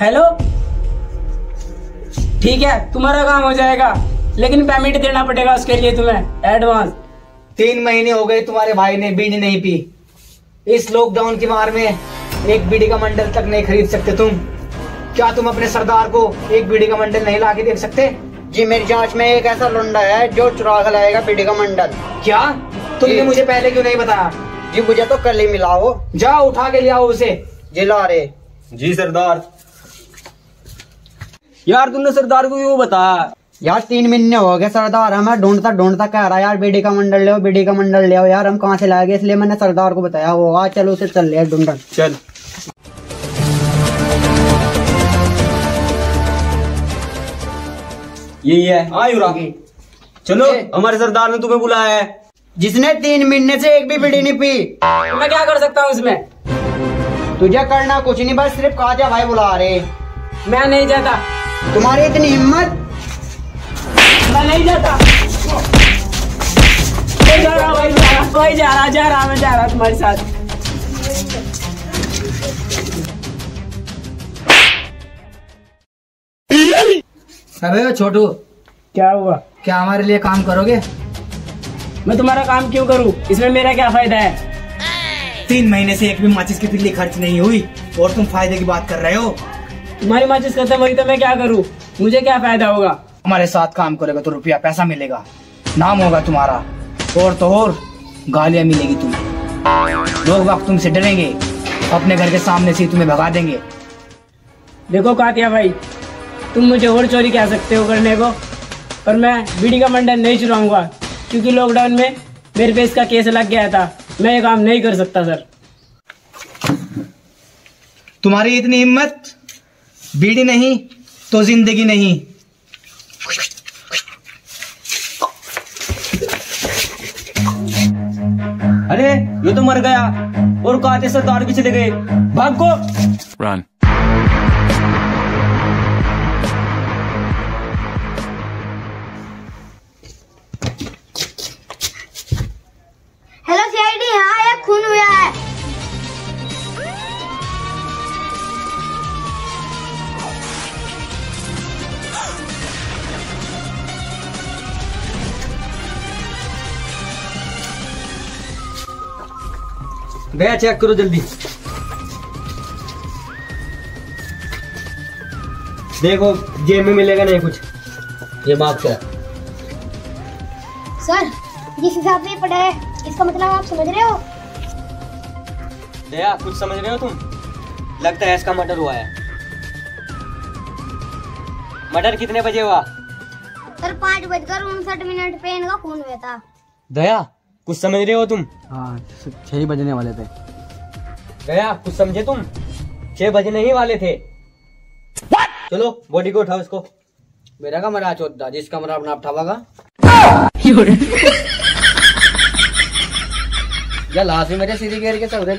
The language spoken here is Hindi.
हेलो ठीक है तुम्हारा काम हो जाएगा लेकिन पेमेंट देना पड़ेगा उसके लिए तुम्हें एडवांस तीन महीने हो गए तुम्हारे भाई ने बीड़ी नहीं पी। इस लॉकडाउन की मार में एक बीड़ी का मंडल तक नहीं खरीद सकते तुम। क्या तुम अपने सरदार को एक बीड़ी का मंडल नहीं ला के देख सकते? जी मेरी जाँच में एक ऐसा लुंडा है जो चुरा कर लाएगा बीड़ी का मंडल। क्या? तुमने। मुझे पहले क्यों नहीं बताया? जी मुझे तो कल ही मिला हो जाओ उठा के ले आओ उसे। जी ला रहे जी सरदार। यार तुमने सरदार को क्यों बताया? यार तीन महीने हो गए सरदार हमें ढूंढता ढूंढता कह रहा यार बीड़ी का मंडल ले बीड़ी का मंडल ले यार हम कहाँ से लाएँगे इसलिए मैंने सरदार को बताया वो आज चलो उसे चल लिया ढूंढन चल। यही है। हाँ युरा चलो हमारे सरदार ने तुम्हें बुलाया है। जिसने तीन महीने से एक भी बीड़ी नहीं पी। मैं क्या कर सकता हूँ इसमें? तुझे करना कुछ नहीं बस सिर्फ़ काजा भाई बुला रहे। मैं नहीं जाता। तुम्हारी इतनी हिम्मत? मैं नहीं जाता। मैं जा रहा वही जा रहा वही जा रहा जा रहा मैं जा रहा तुम्हारे साथ। अबे छोटू क्या हुआ? क्या हमारे लिए काम करोगे? मैं तुम्हारा काम क्यों करूँ? इसमें मेरा क्या फ़ायदा है? तीन महीने से एक भी माचिस की तिल्ली खर्च नहीं हुई और तुम फ़ायदे की बात कर रहे हो? तुम्हारी माचिस खत्म हुई तो मैं क्या करूँ? मुझे क्या फ़ायदा होगा? हमारे साथ काम करेगा तो रुपया पैसा मिलेगा। नाम होगा तुम्हारा। और तो और गालियाँ मिलेगी तुम्हें। लोग वक्त तुमसे डरेंगे। अपने घर के सामने से तुम्हें भगा देंगे। देखो कातिया भाई तुम मुझे और चोरी कह सकते हो करने को पर मैं बीड़ी का मंडल नहीं चुराऊँगा क्योंकि लॉकडाउन में मेरे पे इसका केस लग गया था। मैं ये काम नहीं कर सकता सर। तुम्हारी इतनी हिम्मत बीड़ी नहीं तो ज़िंदगी नहीं। अरे, ये तो मर गया। और कहते सरदार भी चले गए। भाग। को हेलो गया चेक करो जल्दी। देखो जेब में मिलेगा नहीं कुछ। ये मार्क्स है? सर जिस हिसाब से पढ़ा है इसका मतलब आप समझ रहे हो? दया कुछ समझ रहे हो तुम? लगता है इसका मर्डर हुआ है। मर्डर कितने बजे हुआ? सर पाँच बजकर उनसठ मिनट पे इनका खून हुआ था। दया कुछ समझ रहे हो तुम? हाँ छह ही बजने वाले थे। गया कुछ समझे तुम? छह बजने ही वाले थे। What? चलो बॉडी को उठाओ इसको। मेरा कमरा चौथा जिस कमरा अपना उठावागा। या लाश भी मेरे सीधी घेर के चल रहे